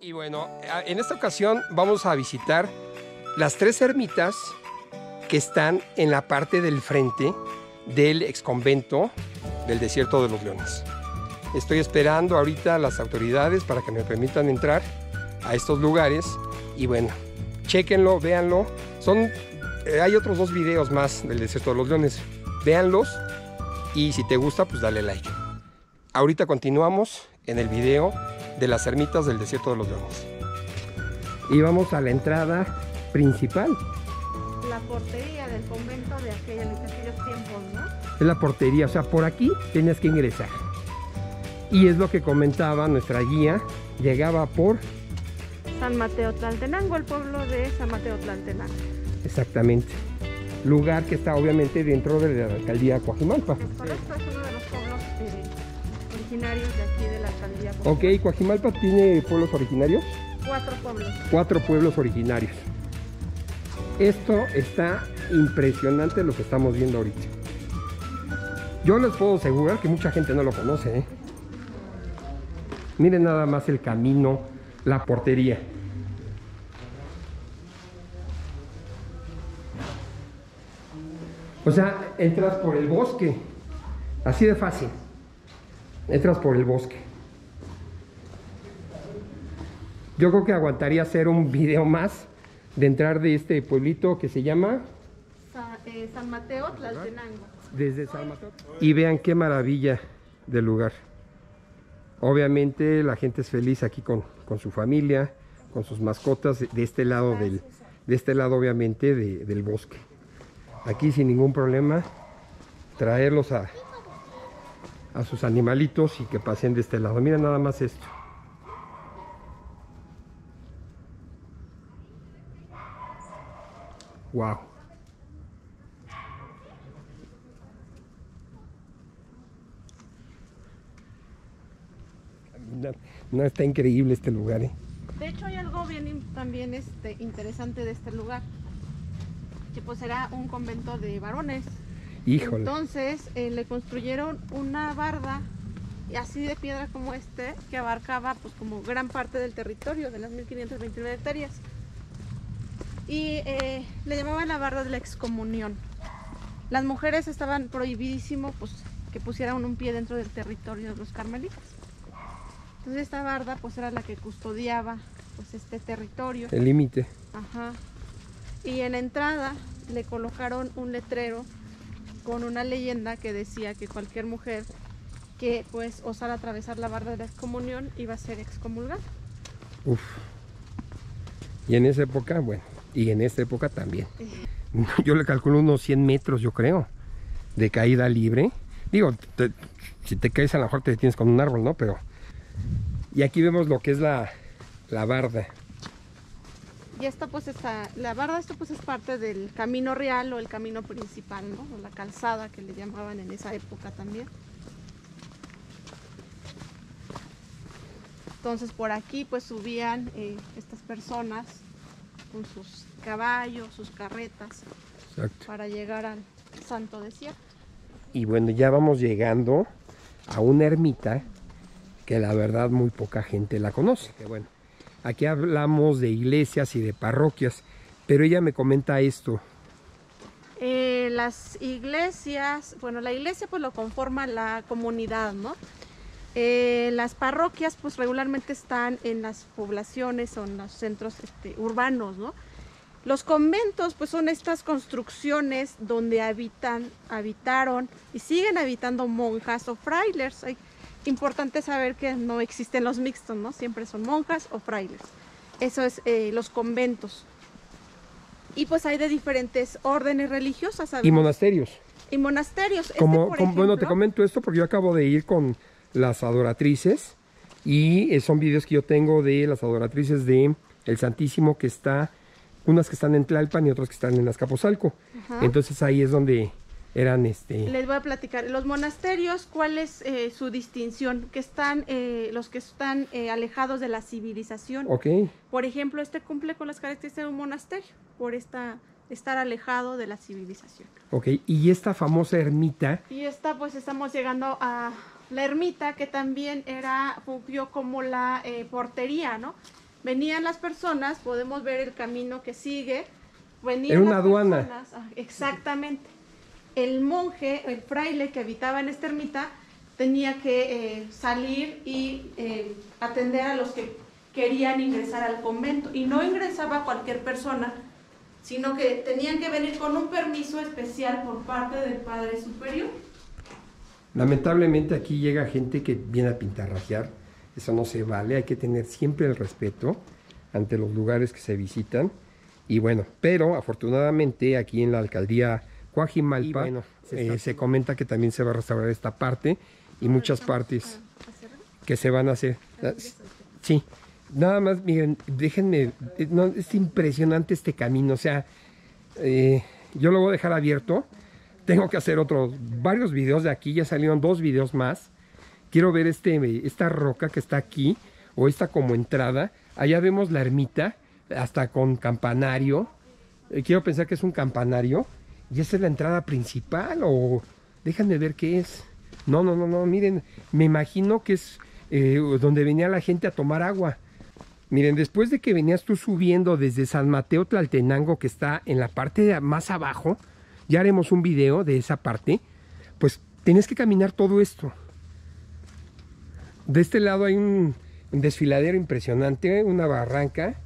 Y bueno, en esta ocasión vamos a visitar las tres ermitas que están en la parte del frente del exconvento del Desierto de los Leones. Estoy esperando ahorita a las autoridades para que me permitan entrar a estos lugares y bueno, chequenlo, véanlo. Son, eh, hay otros dos videos más del Desierto de los Leones. Véanlos y si te gusta, pues dale like. Ahorita continuamos en el video de las ermitas del Desierto de los Leones. Y vamos a la entrada principal. La portería del convento de, aquellos tiempos, ¿no? Es la portería, o sea, por aquí tienes que ingresar. Y es lo que comentaba nuestra guía, llegaba por... San Mateo Tlaltenango, el pueblo de San Mateo Tlaltenango. Exactamente. Lugar que está obviamente dentro de la alcaldía Coajimalpa. Es correcto, es uno de los originarios de aquí de la alcaldía. Ok, ¿Coajimalpa tiene pueblos originarios? Cuatro pueblos. Cuatro pueblos originarios. Esto está impresionante lo que estamos viendo ahorita. Yo les puedo asegurar que mucha gente no lo conoce. ¿eh? Miren nada más el camino, la portería. O sea, entras por el bosque. Así de fácil. Entras por el bosque. Yo creo que aguantaría hacer un video más de entrar de este pueblito que se llama... Eh, San Mateo Tlaltenango. Desde San Mateo. Y vean qué maravilla del lugar. Obviamente la gente es feliz aquí con, su familia, con sus mascotas de este lado del, de este lado obviamente del bosque. Aquí sin ningún problema traerlos a, a sus animalitos y que pasen de este lado. Mira nada más esto. Wow. No, está increíble este lugar, ¿eh? De hecho hay algo bien también este, interesante de este lugar. Que pues era un convento de varones. Híjole. Entonces eh, le construyeron una barda así de piedra como este que abarcaba pues como gran parte del territorio de las 1529 hectáreas y eh, le llamaban la barra de la excomunión. Las mujeres estaban prohibidísimo pues, que pusieran un pie dentro del territorio de los carmelitas. Entonces esta barda pues era la que custodiaba pues este territorio. El límite. Ajá. Y en la entrada le colocaron un letrero con una leyenda que decía que cualquier mujer que pues osara atravesar la barra de la excomunión iba a ser excomulgada. Uf. Y en esa época, bueno, y en esta época también. Yo le calculo unos 100 metros, yo creo, de caída libre. Digo, si te caes a lo mejor te detienes con un árbol, ¿no? Pero... Y aquí vemos lo que es la, la barda. Y esta pues está, la barda esto pues es parte del camino real o el camino principal, ¿no? O la calzada que le llamaban en esa época también. Entonces por aquí pues subían eh, estas personas con sus caballos, sus carretas, para llegar al Santo Desierto. Y bueno, ya vamos llegando a una ermita que la verdad muy poca gente la conoce. Que bueno, aquí hablamos de iglesias y de parroquias, pero ella me comenta esto. Eh, las iglesias, bueno, la iglesia pues lo conforma la comunidad, ¿no? Eh, las parroquias pues regularmente están en las poblaciones o en los centros este, urbanos, ¿no? Los conventos pues son estas construcciones donde habitan, habitaron y siguen habitando monjas o frailes. Importante saber que no existen los mixtos, ¿no? Siempre son monjas o frailes. Eso es eh, los conventos. Y pues hay de diferentes órdenes religiosas. Y monasterios. Y monasterios. Este, como, bueno, te comento esto porque yo acabo de ir con las adoratrices y eh, son videos que yo tengo de las adoratrices de el Santísimo que está, unas que están en Tlalpan y otras que están en Azcapotzalco. Entonces ahí es donde eran este... Les voy a platicar. Los monasterios, ¿cuál es eh, su distinción? Que están, eh, los que están alejados de la civilización. Ok. Por ejemplo, este cumple con las características de un monasterio, por esta estar alejado de la civilización. Ok, y esta famosa ermita... Y esta pues estamos llegando a la ermita que también era, fungió como la eh, portería, ¿no? venían las personas, podemos ver el camino que sigue. Venían Era una las aduana. personas, ah, exactamente. El monje, el fraile que habitaba en esta ermita, tenía que eh, salir y eh, atender a los que querían ingresar al convento. Y no ingresaba cualquier persona, sino que tenían que venir con un permiso especial por parte del Padre Superior. Lamentablemente aquí llega gente que viene a pintarrajear. Eso no se vale. Hay que tener siempre el respeto ante los lugares que se visitan. Y bueno, pero afortunadamente aquí en la alcaldía Coajimalpa bueno, se eh, se comenta que también se va a restaurar esta parte y muchas partes que se van a hacer. Sí, nada más, miren, déjenme, no, es impresionante este camino, o sea, eh, yo lo voy a dejar abierto, tengo que hacer otros, varios videos de aquí, ya salieron dos videos más, quiero ver este, esta roca que está aquí, o esta como entrada, allá vemos la ermita, hasta con campanario, Eh, quiero pensar que es un campanario, y esa es la entrada principal, o déjenme ver qué es. No, no, no, no, miren, me imagino que es eh, donde venía la gente a tomar agua. Miren, después de que venías tú subiendo desde San Mateo Tlaltenango, que está en la parte más abajo, ya haremos un video de esa parte, pues tienes que caminar todo esto. De este lado hay un desfiladero impresionante, una barranca.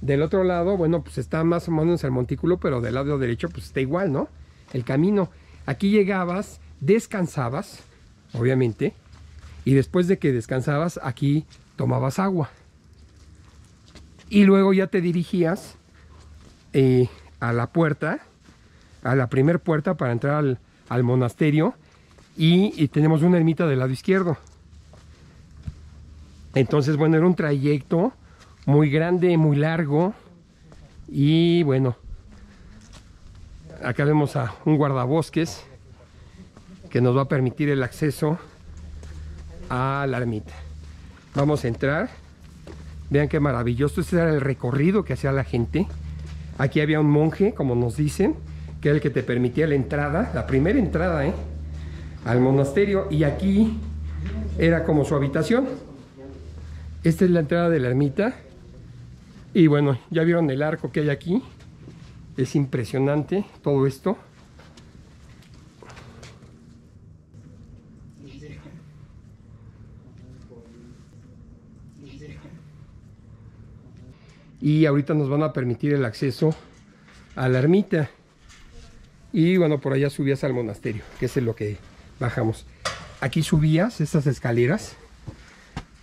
Del otro lado, bueno, pues está más o menos el montículo, pero del lado derecho, pues está igual, ¿no? El camino. Aquí llegabas, descansabas, obviamente, y después de que descansabas, aquí tomabas agua. Y luego ya te dirigías eh, a la puerta, a la primer puerta para entrar al, monasterio, y, y tenemos una ermita del lado izquierdo. Entonces, bueno, era un trayecto muy grande, muy largo. Y bueno, acá vemos a un guardabosques que nos va a permitir el acceso a la ermita. Vamos a entrar. Vean qué maravilloso. Este era el recorrido que hacía la gente. Aquí había un monje, como nos dicen, que era el que te permitía la entrada, la primera entrada, ¿eh? al monasterio. Y aquí era como su habitación. Esta es la entrada de la ermita. Y bueno, ya vieron el arco que hay aquí. Es impresionante todo esto. Y ahorita nos van a permitir el acceso a la ermita. Y bueno, por allá subías al monasterio, que es lo que bajamos. Aquí subías estas escaleras.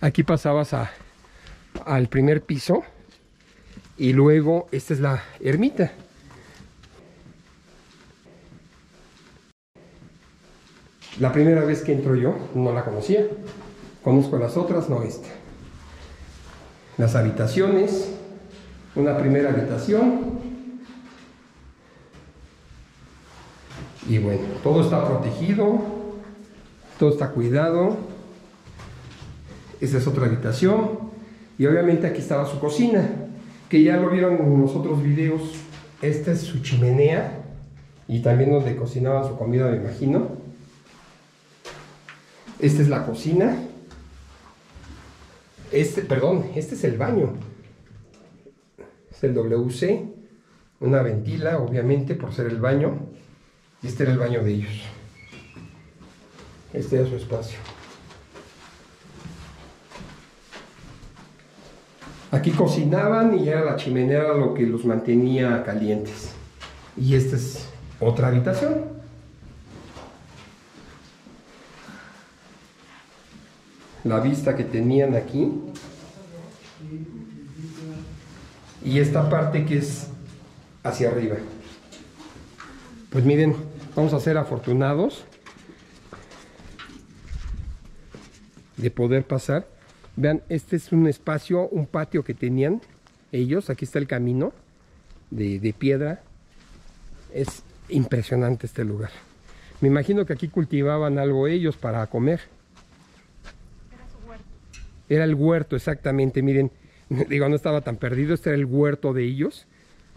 Aquí pasabas a, al primer piso. Y luego esta es la ermita. La primera vez que entro yo no la conocía. Conozco las otras, no esta. Las habitaciones. Una primera habitación. Y bueno, todo está protegido. Todo está cuidado. Esta es otra habitación. Y obviamente aquí estaba su cocina que ya lo vieron en los otros videos. Esta es su chimenea y también donde cocinaban su comida, me imagino. Esta es la cocina. Este, perdón, este es el baño. Es el WC. Una ventila, obviamente, por ser el baño. Y este era el baño de ellos. Este era su espacio. Aquí cocinaban y era la chimenea lo que los mantenía calientes. Y esta es otra habitación. La vista que tenían aquí. Y esta parte que es hacia arriba. Pues miren, vamos a ser afortunados de poder pasar. Vean, este es un espacio, un patio que tenían ellos. Aquí está el camino de, piedra. Es impresionante este lugar. Me imagino que aquí cultivaban algo ellos para comer. Era su huerto. Era el huerto, exactamente. Miren, digo, no estaba tan perdido. Este era el huerto de ellos.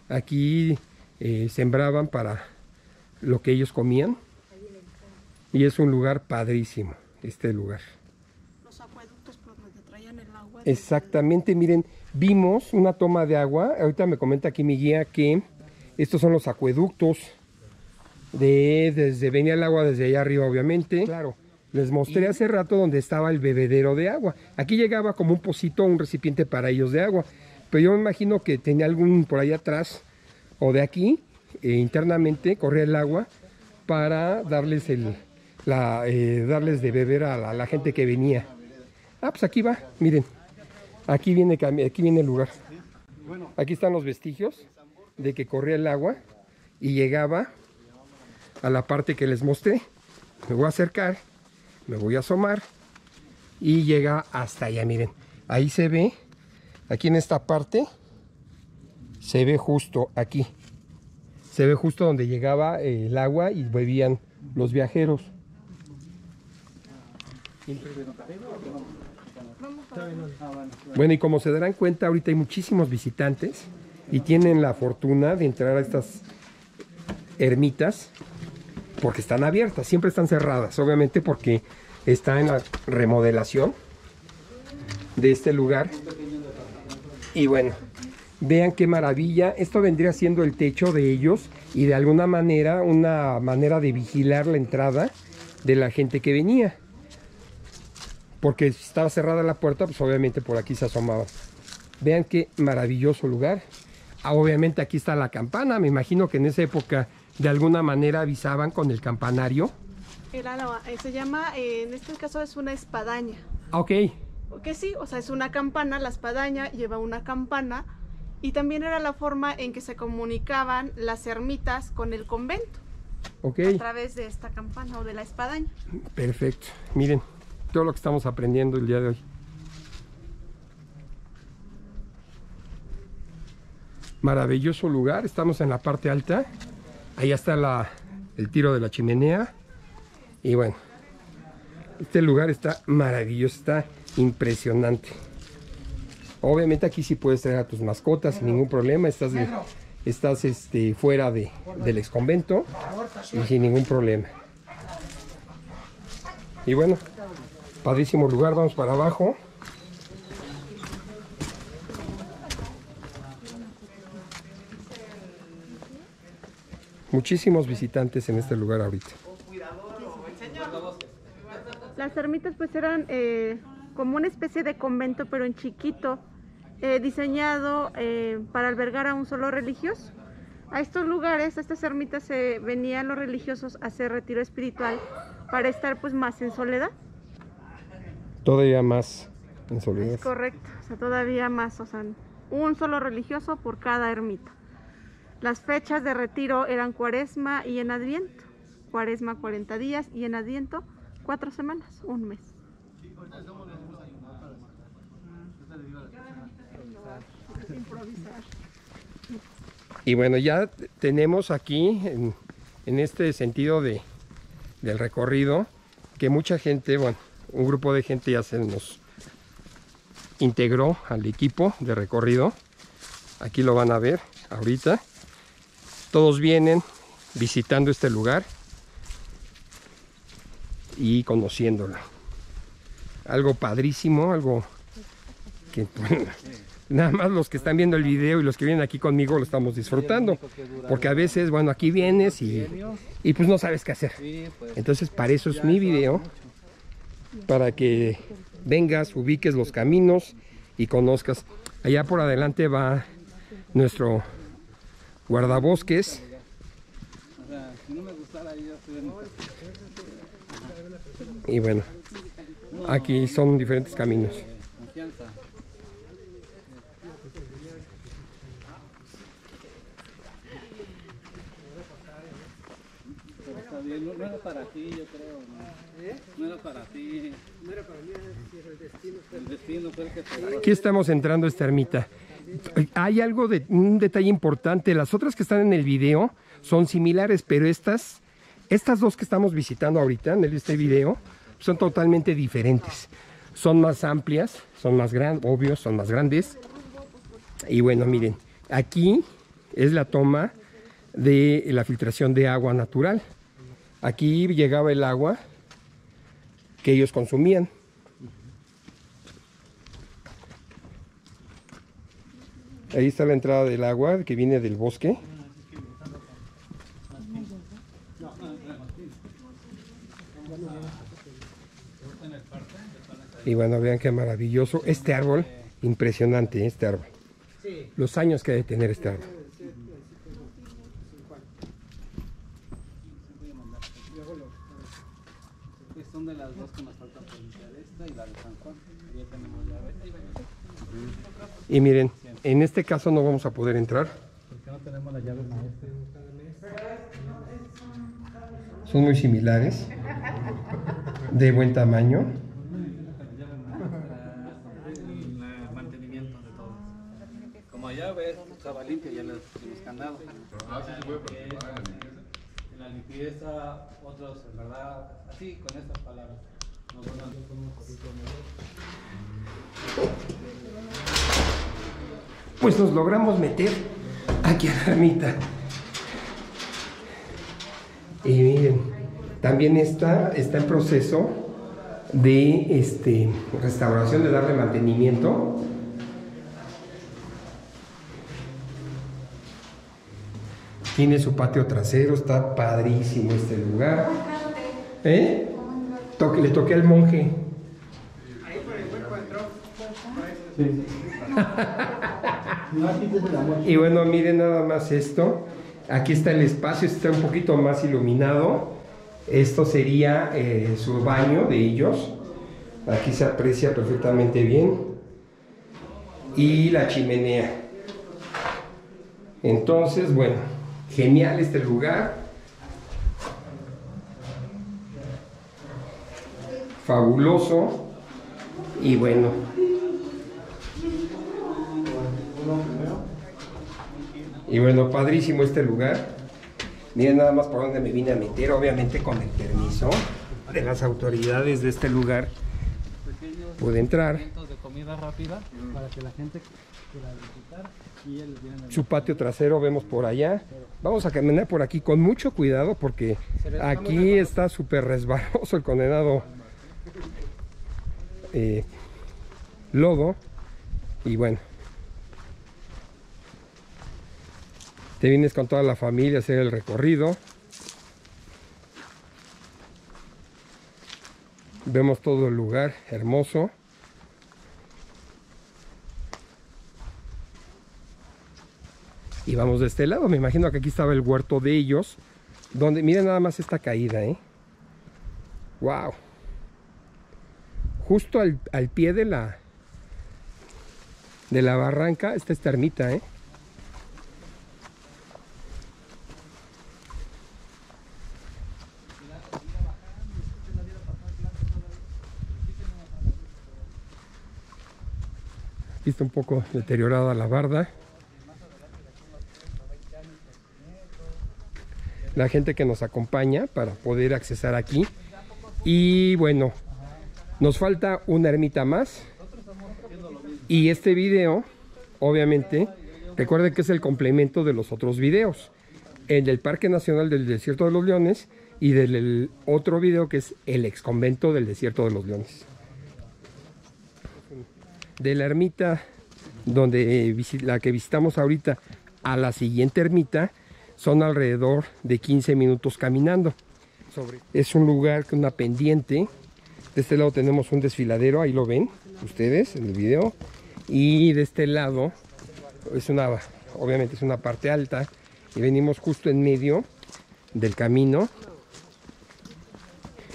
Aquí eh, sembraban para lo que ellos comían. Y es un lugar padrísimo, este lugar. Los acueductos por donde traían el agua. Exactamente, miren, vimos una toma de agua. Ahorita me comenta aquí mi guía que estos son los acueductos de desde venía el agua desde allá arriba, obviamente. Claro. Les mostré hace rato donde estaba el bebedero de agua. Aquí llegaba como un pocito, un recipiente para ellos de agua. Pero yo me imagino que tenía algún por ahí atrás o de aquí, eh, internamente, corría el agua para darles el, la, eh, darles de beber a la, gente que venía. Ah, pues aquí va, miren. Aquí viene, aquí viene el lugar. Aquí están los vestigios de que corría el agua y llegaba a la parte que les mostré. Me voy a acercar, me voy a asomar y llega hasta allá, miren. Ahí se ve, aquí en esta parte, se ve justo aquí. Se ve justo donde llegaba el agua y bebían los viajeros. Bueno, y como se darán cuenta, ahorita hay muchísimos visitantes y tienen la fortuna de entrar a estas ermitas porque están abiertas, siempre están cerradas, obviamente porque está en la remodelación de este lugar. Y bueno, vean qué maravilla, esto vendría siendo el techo de ellos y de alguna manera una manera de vigilar la entrada de la gente que venía. Porque si estaba cerrada la puerta, pues obviamente por aquí se asomaba. Vean qué maravilloso lugar. Ah, obviamente aquí está la campana, me imagino que en esa época de alguna manera avisaban con el campanario. Era eh, se llama, eh, en este caso es una espadaña. Ah, ok. Que sí, o sea, es una campana, la espadaña lleva una campana y también era la forma en que se comunicaban las ermitas con el convento. Ok. A través de esta campana o de la espadaña. Perfecto. Miren, todo lo que estamos aprendiendo el día de hoy. Maravilloso lugar, estamos en la parte alta. Allá está el tiro de la chimenea. Y bueno, este lugar está maravilloso, está impresionante. Obviamente aquí sí puedes traer a tus mascotas sin ningún problema. Estás, estás este, fuera de, del ex convento y sin ningún problema. Y bueno, padrísimo lugar, vamos para abajo. muchísimos visitantes en este lugar ahorita. Las ermitas pues eran eh, como una especie de convento pero en chiquito, eh, diseñado eh, para albergar a un solo religioso. A estos lugares, a estas ermitas se venían los religiosos a hacer retiro espiritual para estar pues más en soledad. Todavía más en soledad. Es correcto, o sea, todavía más, o sea, un solo religioso por cada ermita. Las fechas de retiro eran cuaresma y en adviento. Cuaresma 40 días y en adviento 4 semanas, un mes. Y bueno, ya tenemos aquí en, este sentido de, del recorrido que mucha gente, bueno, un grupo de gente ya se nos integró al equipo de recorrido. Aquí lo van a ver ahorita. Todos vienen visitando este lugar y conociéndolo. Algo padrísimo, algo que nada más los que están viendo el video y los que vienen aquí conmigo lo estamos disfrutando. Porque a veces, bueno, aquí vienes y, y pues no sabes qué hacer. Entonces para eso es mi video, para que vengas, ubiques los caminos y conozcas. Allá por adelante va nuestro guardabosques. Y bueno, aquí son diferentes caminos. No era para ti, yo creo. No, era para ti. No era para mí, el destino. El destino fue el que Aquí estamos entrando a esta ermita. Hay algo de un detalle importante. Las otras que están en el video son similares, pero estas, estas dos que estamos visitando ahorita en este video son totalmente diferentes. Son más amplias, son más grandes, obvio, son más grandes. Y bueno, miren, aquí es la toma de la filtración de agua natural. Aquí llegaba el agua que ellos consumían. Ahí está la entrada del agua que viene del bosque. Y bueno, vean qué maravilloso. Este árbol, impresionante este árbol. Los años que ha de tener este árbol. De las dos que nos faltan por limpiar, esta y la de San Juan. Ya tenemos llave. Ahí va. Y miren, en este caso no vamos a poder entrar. Porque no tenemos la llave maestra. Son muy similares. De buen tamaño. El mantenimiento de todo. Como ya ves, estaba limpia, ya le pusimos candado. En la limpieza, otros, en verdad, así con estas palabras. Nos van a con un poquito mejor. Pues nos logramos meter aquí a la ermita. Y miren, también está, está en proceso de este, restauración, de darle mantenimiento. Tiene su patio trasero, está padrísimo este lugar. ¿Eh? Toque- le toqué al monje. Y bueno, miren nada más esto. Aquí está el espacio, está un poquito más iluminado. Esto sería eh, su baño de ellos. Aquí se aprecia perfectamente bien. Y la chimenea. Entonces, bueno, genial este lugar. Fabuloso. Y bueno, Y bueno, padrísimo este lugar. Miren nada más por dónde me vine a meter, obviamente con el permiso de las autoridades de este lugar. Pude entrar. De comida rápida para que la gente quiera visitar Su patio trasero vemos por allá. Vamos a caminar por aquí con mucho cuidado porque aquí está súper resbaloso el condenado eh, lodo. Y bueno, te vienes con toda la familia a hacer el recorrido. Vemos todo el lugar hermoso. Y vamos de este lado. Me imagino que aquí estaba el huerto de ellos. Donde, miren nada más esta caída, ¿eh? ¡Wow! Justo al, al pie de la, de la barranca está esta ermita, ¿eh? Aquí está un poco deteriorada la barda. La gente que nos acompaña para poder accesar aquí. Y bueno, nos falta una ermita más. Y este video, obviamente, recuerden que es el complemento de los otros videos. El del Parque Nacional del Desierto de los Leones y del el otro video que es el ex convento del Desierto de los Leones. De la ermita donde la que visitamos ahorita a la siguiente ermita son alrededor de 15 minutos caminando. Es un lugar con una pendiente. De este lado tenemos un desfiladero, ahí lo ven ustedes en el video. Y de este lado es una, obviamente es una parte alta y venimos justo en medio del camino.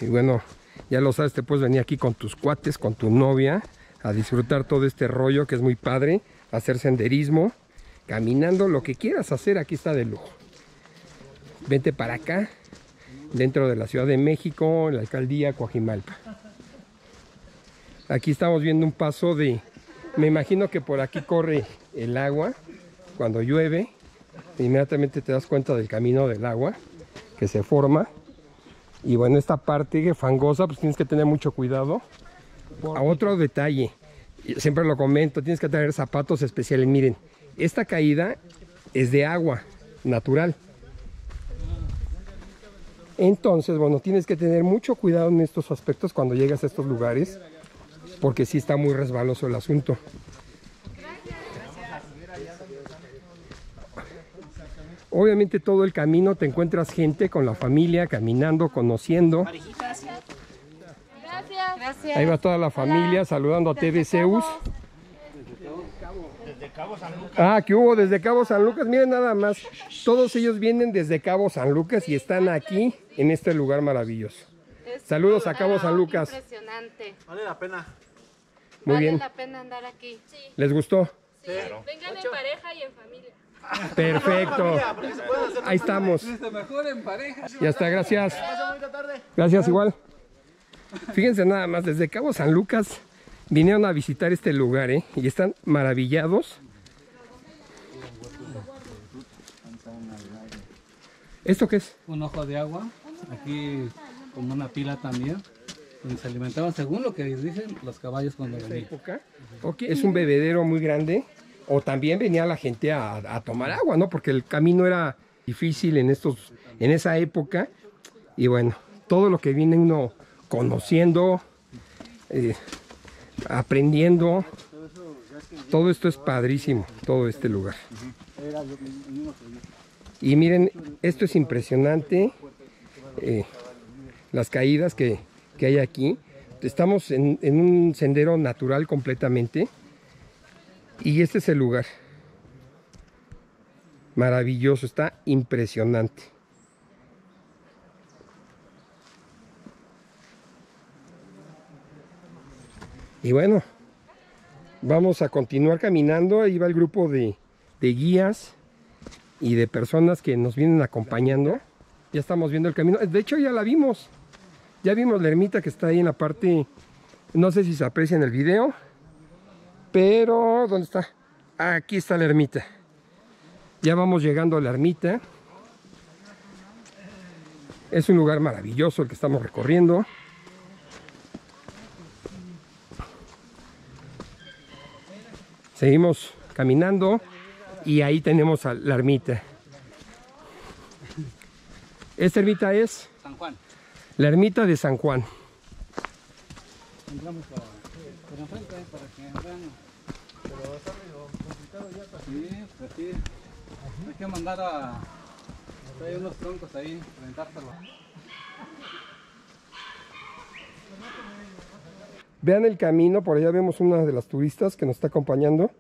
Y bueno, ya lo sabes, te puedes venir aquí con tus cuates, con tu novia, a disfrutar todo este rollo que es muy padre, hacer senderismo, caminando, lo que quieras hacer, aquí está de lujo. Vente para acá, dentro de la Ciudad de México, en la alcaldía Coajimalpa. Aquí estamos viendo un paso de, me imagino que por aquí corre el agua cuando llueve, inmediatamente te das cuenta del camino del agua que se forma. Y bueno, esta parte fangosa, pues tienes que tener mucho cuidado. A otro detalle, siempre lo comento, tienes que traer zapatos especiales. Miren, esta caída es de agua natural. Entonces, bueno, tienes que tener mucho cuidado en estos aspectos cuando llegas a estos lugares, porque sí está muy resbaloso el asunto. Obviamente todo el camino te encuentras gente con la familia, caminando, conociendo. Gracias. Ahí va toda la familia saludando a TV Zeus. Ah, que hubo desde Cabo San Lucas. Miren nada más. Todos ellos vienen desde Cabo San Lucas y están aquí en este lugar maravilloso. Saludos a Cabo San Lucas. Impresionante. Vale la pena. Muy vale bien. la pena andar aquí. ¿Les gustó? Vengan en pareja y en familia. Perfecto. Ahí estamos. mejor en pareja. Ya está, gracias. Gracias igual. Fíjense nada más, desde Cabo San Lucas vinieron a visitar este lugar, ¿eh? Y están maravillados. ¿Esto qué es? Un ojo de agua. Aquí como una pila también. Donde se alimentaban según lo que dicen los caballos cuando venían. época. Ok, Es un bebedero muy grande. O también venía la gente a, a tomar agua, ¿no? Porque el camino era difícil en estos, en esa época. Y bueno, todo lo que viene uno conociendo, eh, aprendiendo. Todo esto es padrísimo, todo este lugar. Y miren, esto es impresionante. eh, las caídas que, que hay aquí. Estamos en, en un sendero natural completamente. Y este es el lugar. Maravilloso, está impresionante. Y bueno, vamos a continuar caminando. Ahí va el grupo de, de guías y de personas que nos vienen acompañando. Ya estamos viendo el camino. De hecho, ya la vimos. Ya vimos la ermita que está ahí en la parte. No sé si se aprecia en el video. Pero, ¿dónde está? Aquí está la ermita. Ya vamos llegando a la ermita. Es un lugar maravilloso el que estamos recorriendo. Seguimos caminando y ahí tenemos a la ermita. Esta ermita es San Juan. la ermita de San Juan. Entramos por, por enfrente para que vean. Pero está medio complicado ya. Sí, pues sí. Hay que mandar a... Hay unos troncos ahí, rentárselo. Vean el camino, por allá vemos una de las turistas que nos está acompañando,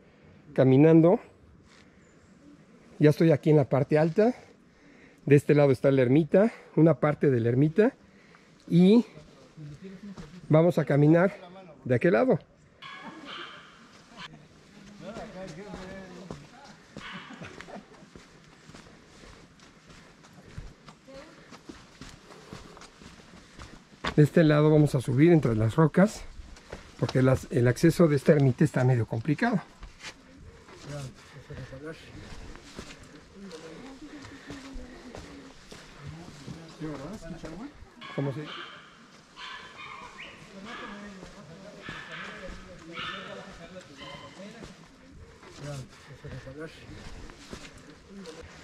caminando. Ya estoy aquí en la parte alta. De este lado está la ermita, una parte de la ermita. Y vamos a caminar de aquel lado. De este lado vamos a subir entre las rocas porque el acceso de esta ermita está medio complicado. ¿Cómo?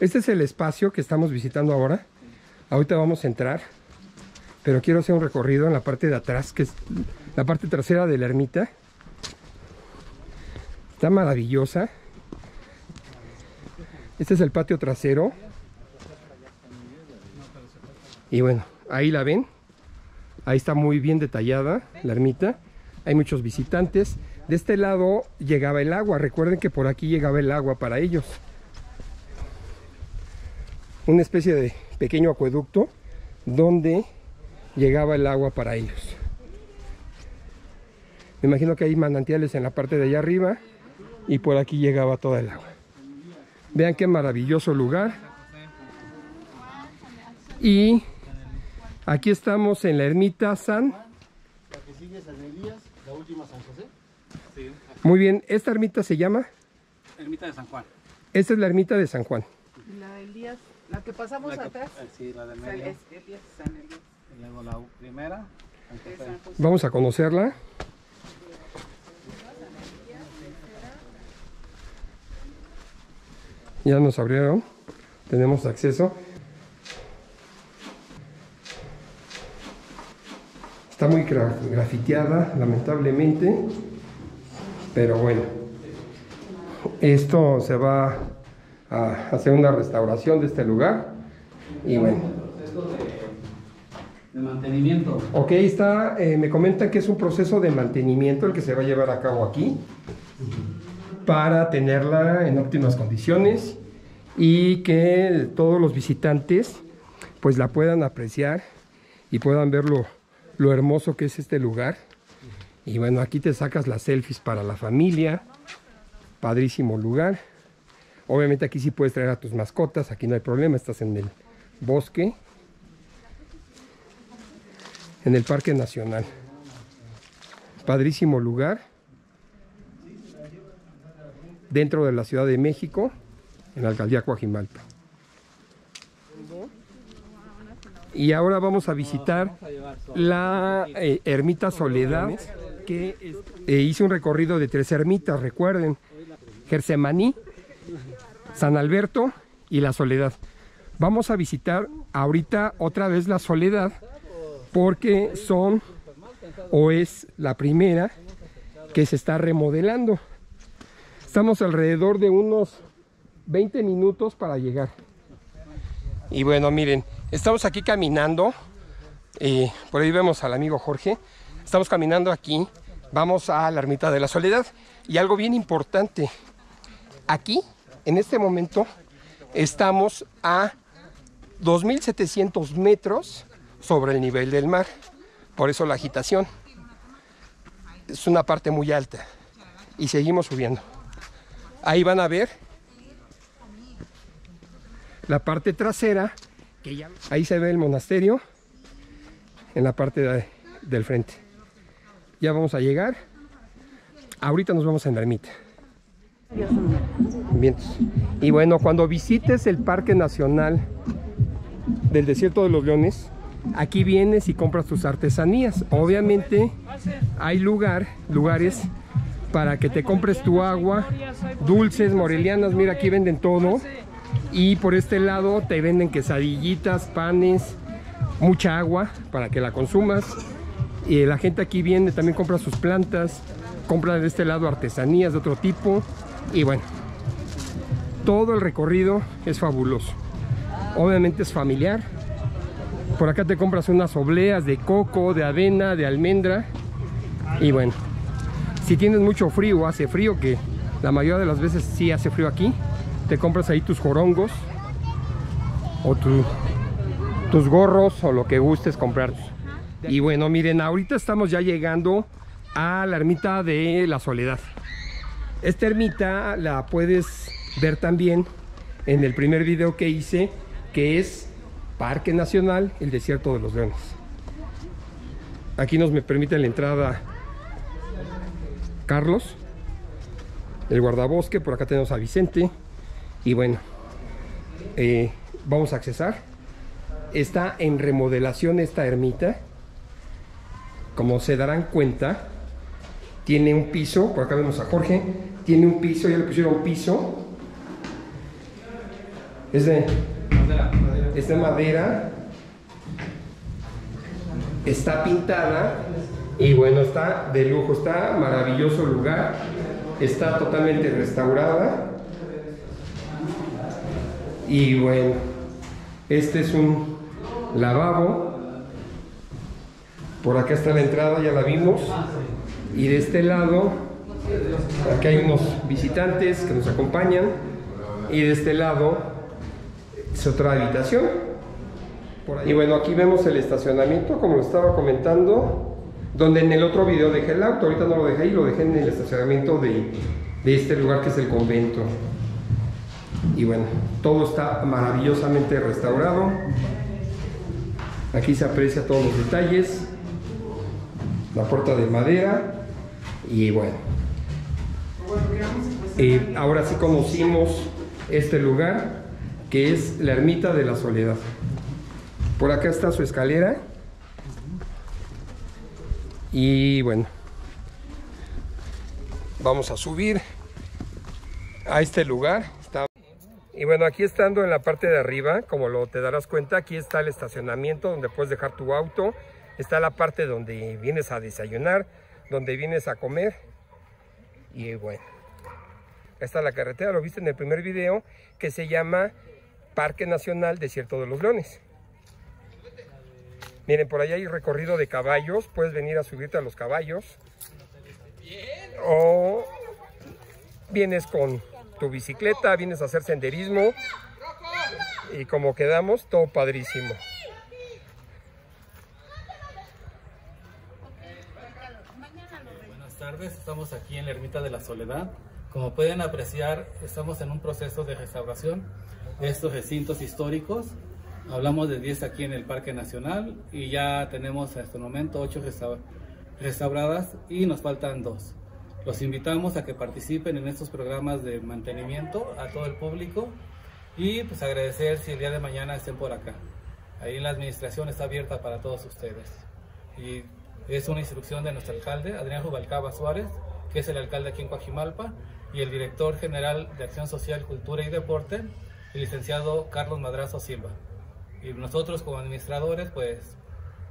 Este es el espacio que estamos visitando ahora. Ahorita vamos a entrar, pero quiero hacer un recorrido en la parte de atrás, que es la parte trasera de la ermita. Está maravillosa. Este es el patio trasero. Y bueno, ahí la ven. Ahí está muy bien detallada la ermita. Hay muchos visitantes. De este lado llegaba el agua. Recuerden que por aquí llegaba el agua para ellos. Una especie de pequeño acueducto donde llegaba el agua para ellos. Me imagino que hay manantiales en la parte de allá arriba y por aquí llegaba toda el agua. Vean qué maravilloso lugar. Y aquí estamos en la ermita San. La que sigue San Elías, la última San José. Sí. Muy bien, esta ermita se llama. Ermita de San Juan. Esta es la ermita de San Juan. La Elías, la que pasamos La que- atrás. eh, Sí, la del San- Elías, San Elías. Y luego la primera. San José. Vamos a conocerla. Ya nos abrieron. Tenemos acceso. Está muy gra- grafiteada, lamentablemente. Pero bueno. Esto se va a hacer una restauración de este lugar. Y bueno, de, mantenimiento. ok, está, eh, me comentan que es un proceso de mantenimiento el que se va a llevar a cabo aquí para tenerla en óptimas condiciones y que todos los visitantes pues la puedan apreciar y puedan ver lo, hermoso que es este lugar. Y bueno, aquí te sacas las selfies para la familia. Padrísimo lugar. Obviamente aquí sí puedes traer a tus mascotas, aquí no hay problema, estás en el bosque, en el Parque Nacional. Padrísimo lugar. Dentro de la Ciudad de México, en la alcaldía Coajimalpa. Y ahora vamos a visitar la eh, ermita Soledad, que eh, hice un recorrido de tres ermitas, recuerden, Gersemaní, San Alberto y la Soledad. Vamos a visitar ahorita otra vez la Soledad, porque son o es la primera que se está remodelando. Estamos alrededor de unos 20 minutos para llegar. Y bueno, miren, estamos aquí caminando. eh, por ahí vemos al amigo Jorge. Estamos caminando aquí. Vamos a la ermita de la soledad. Y algo bien importante. Aquí, en este momento, estamos a 2.700 metros sobre el nivel del mar. Por eso la agitación. Es una parte muy alta. Y seguimos subiendo. Ahí van a ver la parte trasera, ahí se ve el monasterio en la parte de- del frente. Ya vamos a llegar. Ahorita nos vamos en la ermita. Vientos. Y bueno, cuando visites el Parque Nacional del Desierto de los Leones, aquí vienes y compras tus artesanías. Obviamente hay lugar, lugares para que te compres tu agua, dulces, morelianas, mira aquí venden todo. Y por este lado te venden quesadillitas, panes, mucha agua para que la consumas. Y la gente aquí viene, también compra sus plantas, compra de este lado artesanías de otro tipo. Y bueno, todo el recorrido es fabuloso. Obviamente es familiar. Por acá te compras unas obleas de coco, de avena, de almendra. Y bueno, si tienes mucho frío, hace frío, que la mayoría de las veces sí hace frío aquí, te compras ahí tus jorongos o tu- tus gorros o lo que gustes comprar. Y bueno, miren, ahorita estamos ya llegando a la ermita de la Soledad. Esta ermita la puedes ver también en el primer video que hice, que es Parque Nacional, el Desierto de los Leones. Aquí nos me permite la entrada Carlos, el guardabosque, por acá tenemos a Vicente. Y bueno, eh, vamos a accesar. Está en remodelación esta ermita. Como se darán cuenta, tiene un piso, por acá vemos a Jorge, tiene un piso, ya le pusieron piso. Es de, es de madera. Está pintada y bueno, está de lujo, está maravilloso lugar. Está totalmente restaurada. Y bueno, este es un lavabo. Por acá está la entrada, ya la vimos. Y de este lado, aquí hay unos visitantes que nos acompañan. Y de este lado es otra habitación. Y bueno, aquí vemos el estacionamiento, como lo estaba comentando, donde en el otro video dejé el auto. Ahorita no lo dejé ahí, lo dejé en el estacionamiento de, de este lugar que es el convento. Y bueno, todo está maravillosamente restaurado. Aquí se aprecia todos los detalles. La puerta de madera. Y bueno. Eh, ahora sí conocimos este lugar, que es la ermita de la soledad. Por acá está su escalera. Y bueno. Vamos a subir a este lugar. Y bueno, aquí estando en la parte de arriba, como lo te darás cuenta, aquí está el estacionamiento donde puedes dejar tu auto. Está la parte donde vienes a desayunar, donde vienes a comer. Y bueno, Está la carretera, lo viste en el primer video, que se llama Parque Nacional Desierto de los Leones. Miren, por allá hay recorrido de caballos, puedes venir a subirte a los caballos. O vienes con tu bicicleta, vienes a hacer senderismo. Y como quedamos, todo padrísimo. Buenas tardes, estamos aquí en la Ermita de la Soledad. Como pueden apreciar, estamos en un proceso de restauración de estos recintos históricos. Hablamos de 10 aquí en el Parque Nacional y ya tenemos hasta el momento 8 restauradas y nos faltan 2. Los invitamos a que participen en estos programas de mantenimiento a todo el público y pues agradecer si el día de mañana estén por acá. Ahí la administración está abierta para todos ustedes. Y es una instrucción de nuestro alcalde, Adrián Rubalcaba Suárez, que es el alcalde aquí en Coajimalpa, y el director general de Acción Social, Cultura y Deporte, el licenciado Carlos Madrazo Silva. Y nosotros como administradores, pues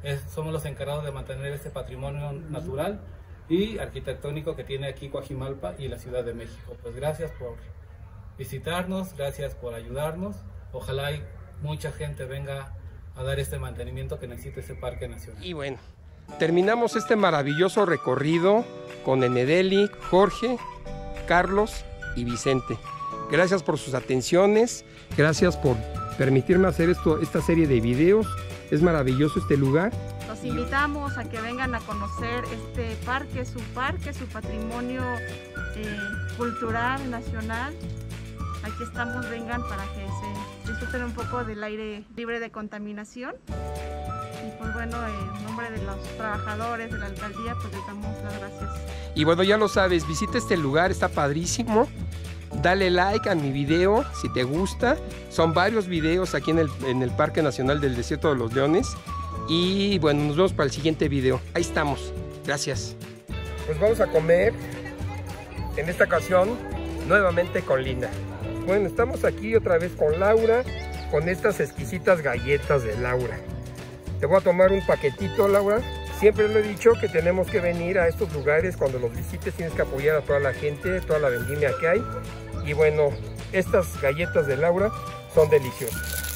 es- somos los encargados de mantener este patrimonio natural y arquitectónico que tiene aquí Coajimalpa y la Ciudad de México. Pues gracias por visitarnos, gracias por ayudarnos. Ojalá y mucha gente venga a dar este mantenimiento que necesita este parque nacional. Y bueno, terminamos este maravilloso recorrido con Enedeli, Jorge, Carlos y Vicente. Gracias por sus atenciones, gracias por permitirme hacer esto, esta serie de videos. Es maravilloso este lugar. Los invitamos a que vengan a conocer este parque, su parque, su patrimonio eh, cultural, nacional. Aquí estamos, vengan para que se disfruten un poco del aire libre de contaminación. Y pues bueno, en nombre de los trabajadores de la alcaldía, pues les damos las gracias. Y bueno, ya lo sabes, visita este lugar, está padrísimo. Dale like a mi video si te gusta. Son varios videos aquí en el, en el Parque Nacional del Desierto de los Leones. Y bueno, nos vemos para el siguiente video. Ahí estamos. Gracias. Pues vamos a comer en esta ocasión nuevamente con Linda. Bueno, estamos aquí otra vez con Laura, con estas exquisitas galletas de Laura. Te voy a tomar un paquetito, Laura. Siempre lo he dicho que tenemos que venir a estos lugares cuando los visites, tienes que apoyar a toda la gente, toda la vendimia que hay. Y bueno, estas galletas de Laura son deliciosas.